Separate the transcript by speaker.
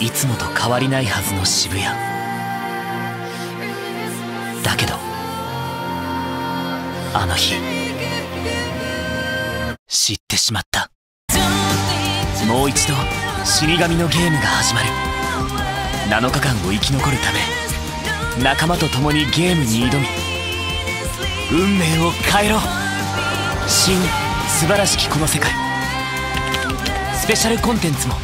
Speaker 1: いつもと変わりないはずの渋谷。だけどあの日知ってしまった。もう一度死神のゲームが始まる。7日間を生き残るため仲間と共にゲームに挑み運命を変えろ。新素晴らしきこの世界。スペシャルコンテンツも